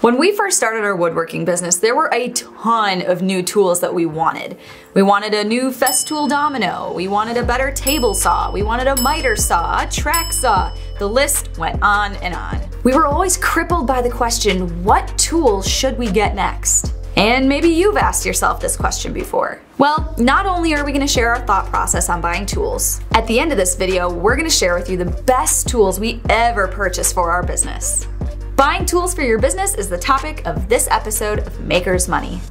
When we first started our woodworking business, there were a ton of new tools that we wanted. We wanted a new Festool domino, we wanted a better table saw, we wanted a miter saw, a track saw, the list went on and on. We were always crippled by the question, what tool should we get next? And maybe you've asked yourself this question before. Well, not only are we going to share our thought process on buying tools, at the end of this video, we're going to share with you the best tools we ever purchased for our business. Buying tools for your business is the topic of this episode of Maker's Money.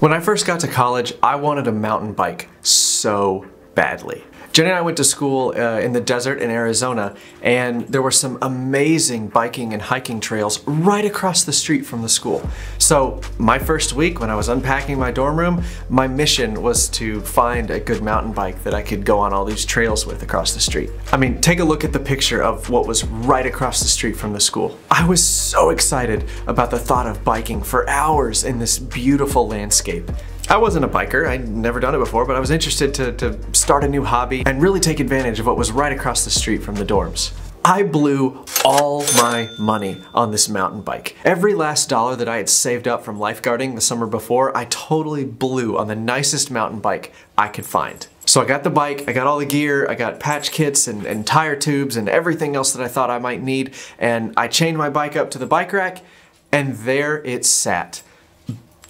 When I first got to college, I wanted a mountain bike so badly. Jenny and I went to school uh, in the desert in Arizona, and there were some amazing biking and hiking trails right across the street from the school. So my first week when I was unpacking my dorm room, my mission was to find a good mountain bike that I could go on all these trails with across the street. I mean, take a look at the picture of what was right across the street from the school. I was so excited about the thought of biking for hours in this beautiful landscape. I wasn't a biker, I'd never done it before, but I was interested to, to start a new hobby and really take advantage of what was right across the street from the dorms. I blew all my money on this mountain bike. Every last dollar that I had saved up from lifeguarding the summer before, I totally blew on the nicest mountain bike I could find. So I got the bike, I got all the gear, I got patch kits and, and tire tubes and everything else that I thought I might need, and I chained my bike up to the bike rack, and there it sat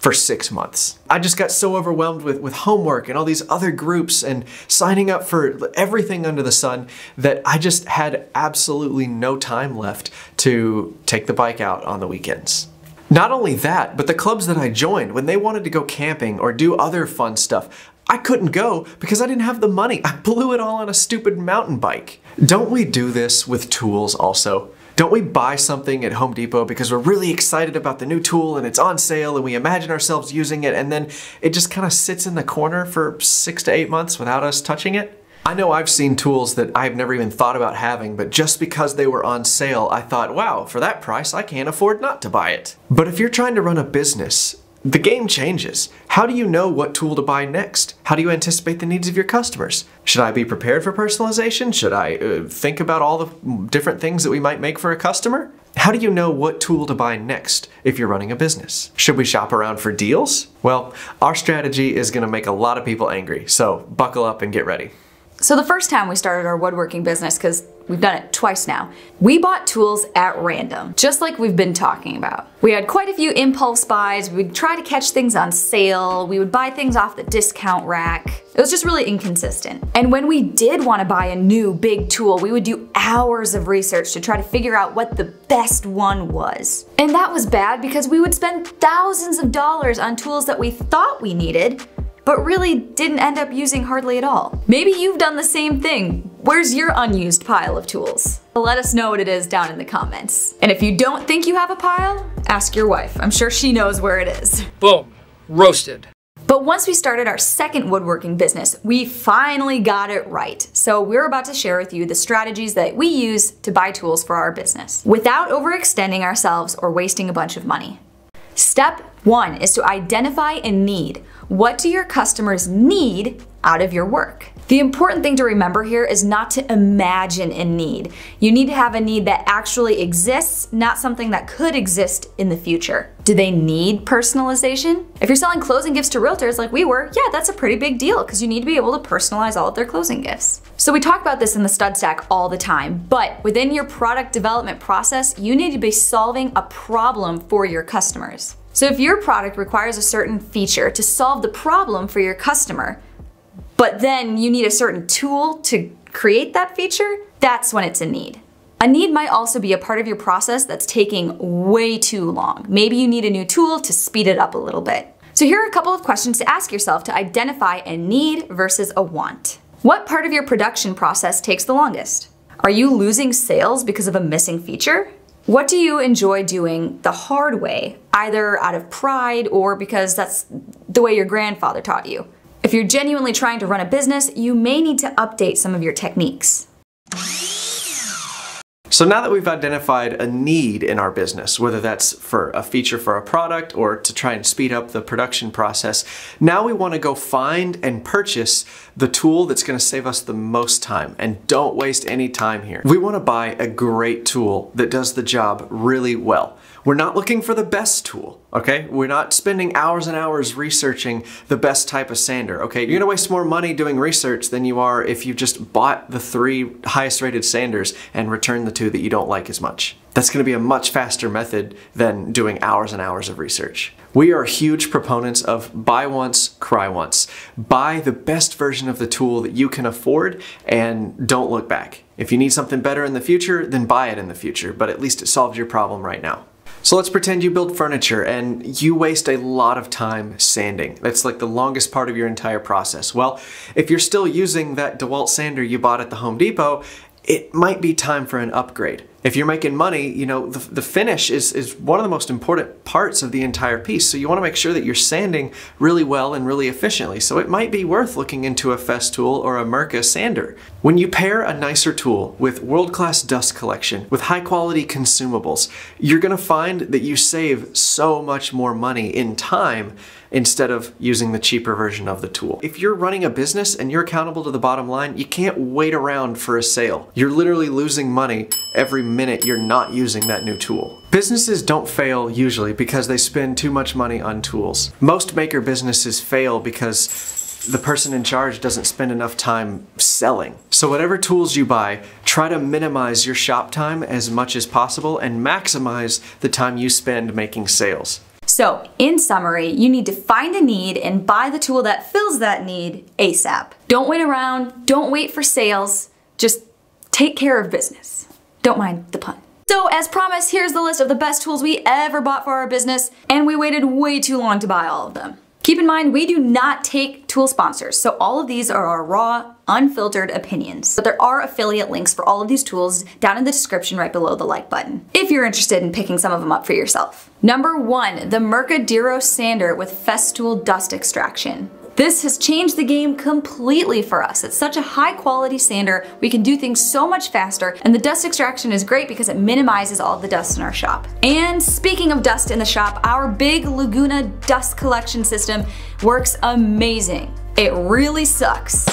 for six months. I just got so overwhelmed with, with homework and all these other groups and signing up for everything under the sun that I just had absolutely no time left to take the bike out on the weekends. Not only that, but the clubs that I joined, when they wanted to go camping or do other fun stuff, I couldn't go because I didn't have the money. I blew it all on a stupid mountain bike. Don't we do this with tools also? Don't we buy something at Home Depot because we're really excited about the new tool and it's on sale and we imagine ourselves using it and then it just kind of sits in the corner for six to eight months without us touching it? I know I've seen tools that I've never even thought about having, but just because they were on sale, I thought, wow, for that price, I can't afford not to buy it. But if you're trying to run a business, the game changes. How do you know what tool to buy next? How do you anticipate the needs of your customers? Should I be prepared for personalization? Should I uh, think about all the different things that we might make for a customer? How do you know what tool to buy next if you're running a business? Should we shop around for deals? Well, our strategy is going to make a lot of people angry, so buckle up and get ready. So the first time we started our woodworking business, because we've done it twice now, we bought tools at random, just like we've been talking about. We had quite a few impulse buys, we'd try to catch things on sale, we would buy things off the discount rack. It was just really inconsistent. And when we did want to buy a new big tool, we would do hours of research to try to figure out what the best one was. And that was bad because we would spend thousands of dollars on tools that we thought we needed, but really didn't end up using hardly at all. Maybe you've done the same thing. Where's your unused pile of tools? Let us know what it is down in the comments. And if you don't think you have a pile, ask your wife. I'm sure she knows where it is. Boom. Roasted. But once we started our second woodworking business, we finally got it right. So we're about to share with you the strategies that we use to buy tools for our business without overextending ourselves or wasting a bunch of money. Step one is to identify a need. What do your customers need out of your work? The important thing to remember here is not to imagine a need. You need to have a need that actually exists, not something that could exist in the future. Do they need personalization? If you're selling closing gifts to realtors like we were, yeah, that's a pretty big deal because you need to be able to personalize all of their closing gifts. So we talk about this in the stud stack all the time, but within your product development process, you need to be solving a problem for your customers. So if your product requires a certain feature to solve the problem for your customer, but then you need a certain tool to create that feature, that's when it's a need. A need might also be a part of your process that's taking way too long. Maybe you need a new tool to speed it up a little bit. So here are a couple of questions to ask yourself to identify a need versus a want. What part of your production process takes the longest? Are you losing sales because of a missing feature? What do you enjoy doing the hard way, either out of pride or because that's the way your grandfather taught you? If you're genuinely trying to run a business, you may need to update some of your techniques. So now that we've identified a need in our business, whether that's for a feature for a product or to try and speed up the production process, now we want to go find and purchase the tool that's going to save us the most time. And don't waste any time here. We want to buy a great tool that does the job really well. We're not looking for the best tool, okay? We're not spending hours and hours researching the best type of sander, okay? You're gonna waste more money doing research than you are if you just bought the three highest rated sanders and returned the two that you don't like as much. That's gonna be a much faster method than doing hours and hours of research. We are huge proponents of buy once, cry once. Buy the best version of the tool that you can afford and don't look back. If you need something better in the future, then buy it in the future, but at least it solves your problem right now. So let's pretend you build furniture and you waste a lot of time sanding. That's like the longest part of your entire process. Well, if you're still using that DeWalt sander you bought at the Home Depot, it might be time for an upgrade if you're making money, you know, the, the finish is, is one of the most important parts of the entire piece. So you want to make sure that you're sanding really well and really efficiently. So it might be worth looking into a Festool or a Mirka sander. When you pair a nicer tool with world-class dust collection, with high-quality consumables, you're going to find that you save so much more money in time instead of using the cheaper version of the tool. If you're running a business and you're accountable to the bottom line, you can't wait around for a sale. You're literally losing money every minute you're not using that new tool. Businesses don't fail usually because they spend too much money on tools. Most maker businesses fail because the person in charge doesn't spend enough time selling. So whatever tools you buy, try to minimize your shop time as much as possible and maximize the time you spend making sales. So, in summary, you need to find a need and buy the tool that fills that need ASAP. Don't wait around, don't wait for sales, just take care of business. Don't mind the pun. So as promised, here's the list of the best tools we ever bought for our business, and we waited way too long to buy all of them. Keep in mind, we do not take tool sponsors, so all of these are our raw, unfiltered opinions. But there are affiliate links for all of these tools down in the description right below the like button, if you're interested in picking some of them up for yourself. Number one, the Mirka Deros Sander with Festool Dust Extraction. This has changed the game completely for us. It's such a high quality sander, we can do things so much faster, and the dust extraction is great because it minimizes all the dust in our shop. And speaking of dust in the shop, our big Laguna dust collection system works amazing. It really sucks.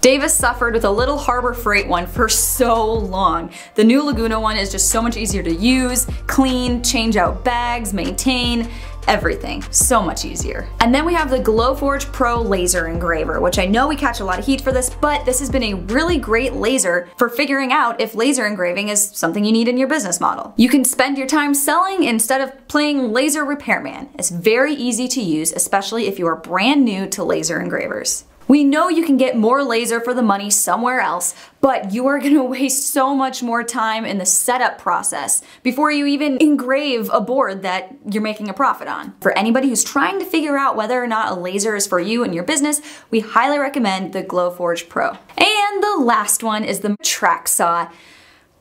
Davis suffered with a little Harbor Freight one for so long. The new Laguna one is just so much easier to use, clean, change out bags, maintain, everything. So much easier. And then we have the Glowforge Pro laser engraver, which I know we catch a lot of heat for this, but this has been a really great laser for figuring out if laser engraving is something you need in your business model. You can spend your time selling instead of playing laser repairman. It's very easy to use, especially if you are brand new to laser engravers. We know you can get more laser for the money somewhere else, but you are gonna waste so much more time in the setup process before you even engrave a board that you're making a profit on. For anybody who's trying to figure out whether or not a laser is for you and your business, we highly recommend the Glowforge Pro. And the last one is the track saw.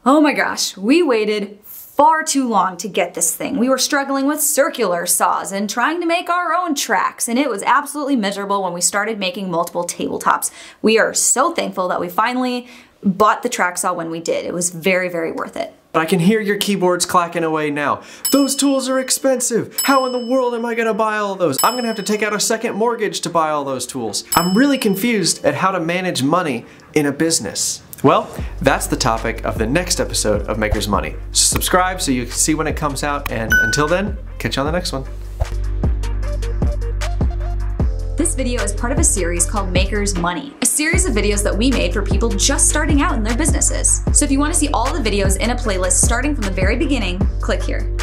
Oh my gosh, we waited far too long to get this thing. We were struggling with circular saws and trying to make our own tracks, and it was absolutely miserable when we started making multiple tabletops. We are so thankful that we finally bought the track saw when we did. It was very, very worth it. I can hear your keyboards clacking away now. Those tools are expensive. How in the world am I gonna buy all those? I'm gonna have to take out a second mortgage to buy all those tools. I'm really confused at how to manage money in a business. Well, that's the topic of the next episode of Maker's Money. Subscribe so you can see when it comes out, and until then, catch you on the next one. This video is part of a series called Maker's Money, a series of videos that we made for people just starting out in their businesses. So if you want to see all the videos in a playlist starting from the very beginning, click here.